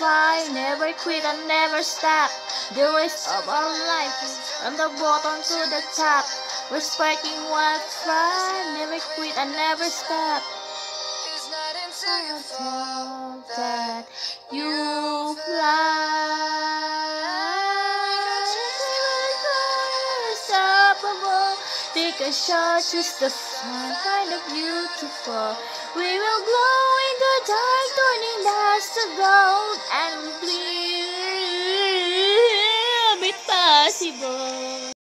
fly, never quit and never stop. The race of our life is from the bottom to the top. We're sparking wild fire, never quit and never stop. It's not until you fall that you fly. Unstoppable. Take a shot, just the fun, kind of beautiful. We will glow in the dark, turning dust to gold, and